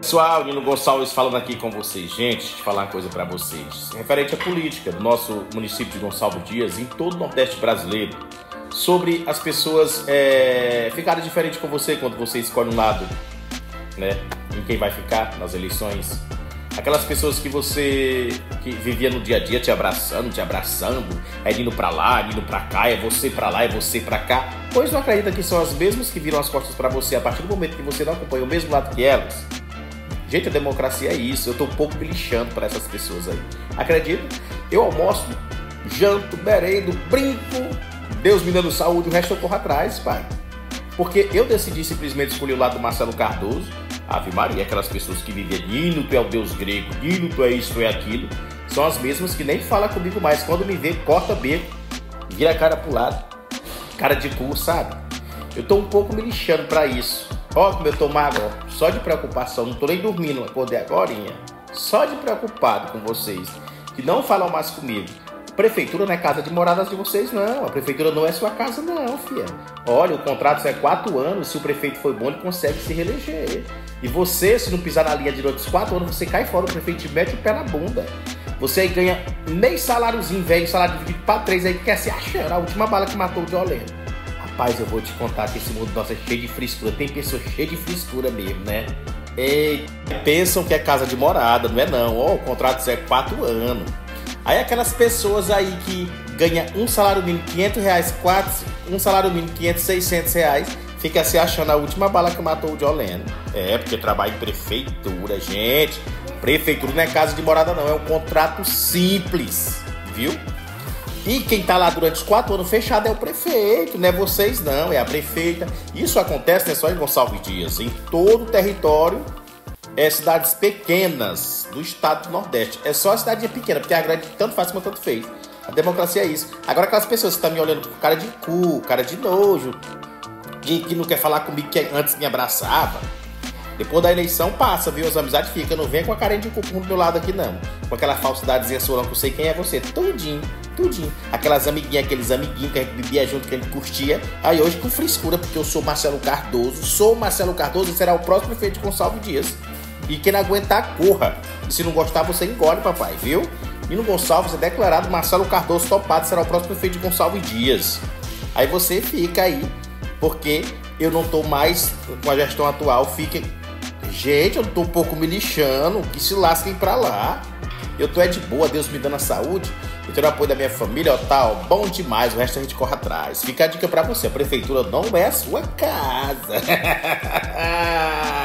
Pessoal, Nino Gonçalves falando aqui com vocês. Gente, deixa eu falar uma coisa para vocês. Referente à política do nosso município de Gonçalves Dias, em todo o Nordeste brasileiro, sobre as pessoas é, ficarem diferentes com você quando você escolhe um lado, né? Em quem vai ficar nas eleições. Aquelas pessoas que você que vivia no dia a dia te abraçando, te abraçando, é indo para lá, indo para cá, é você para lá, é você para cá. Pois não acredita que são as mesmas que viram as costas para você a partir do momento que você não acompanha o mesmo lado que elas? Gente, a democracia é isso. Eu tô um pouco me lixando para essas pessoas aí. Acredito? Eu almoço, janto, merendo, brinco. Deus me dando saúde, o resto eu corro atrás, pai. Porque eu decidi simplesmente escolher o lado do Marcelo Cardoso Ave Maria, aquelas pessoas que vivem Nino, tu é o deus grego, Nino, tu é isso, tu é aquilo, são as mesmas que nem falam comigo mais. Quando me vê, corta beco, vira a cara pro lado, cara de cu, sabe? Eu tô um pouco me lixando para isso. Ó, como eu tô magro, só de preocupação, não tô nem dormindo, acordei agora, só de preocupado com vocês, que não falam mais comigo. Prefeitura não é casa de moradas de vocês, não. A prefeitura não é sua casa, não, filha. Olha, o contrato é quatro anos. Se o prefeito for bom, ele consegue se reeleger. E você, se não pisar na linha durante os quatro anos, você cai fora, o prefeito te mete o pé na bunda. Você aí ganha meio saláriozinho, velho, salário dividido pra três aí, quer se achando. A última bala que matou o Jolene. Rapaz, eu vou te contar que esse mundo nosso é cheio de frescura. Tem pessoas cheias de frescura mesmo, né? E pensam que é casa de morada, não é não. Ó, oh, o contrato é quatro anos. Aí aquelas pessoas aí que ganha um salário mínimo 500 reais, quatro, um salário mínimo 500, 600 reais, fica se achando a última bala que matou o Jolene. É, porque trabalha em prefeitura, gente. Prefeitura não é casa de morada não, é um contrato simples, viu? E quem tá lá durante os quatro anos fechado é o prefeito, não é vocês não, é a prefeita. Isso acontece não é só em Gonçalves Dias, em todo o território é cidades pequenas do estado do Nordeste. É só a cidade pequena, porque a grande tanto faz como tanto fez. A democracia é isso. Agora aquelas pessoas que estão me olhando com cara de cu, cara de nojo, que não quer falar comigo que antes me abraçava. Depois da eleição passa, viu? As amizades ficam. Não vem com a carinha de cu do meu lado aqui, não. Com aquela falsidadezinha sua, que eu sei quem é você. Tudinho, tudinho. Aquelas amiguinhas, aqueles amiguinhos que a gente bebia junto, que a gente curtia. Aí hoje com frescura, porque eu sou Marcelo Cardoso. Sou Marcelo Cardoso e será o próximo prefeito de Gonçalves Dias. E quem não aguentar, corra. E se não gostar, você engole, papai, viu? Nino Gonçalves é declarado Marcelo Cardoso topado, será o próximo prefeito de Gonçalves Dias. Aí você fica aí, porque eu não tô mais com a gestão atual, fica. Gente, eu tô um pouco me lixando, que se lasquem pra lá. Eu tô é de boa, Deus me dando a saúde. Eu tenho o apoio da minha família, ó, tá, ó, bom demais, o resto a gente corre atrás. Fica a dica pra você, a prefeitura não é a sua casa.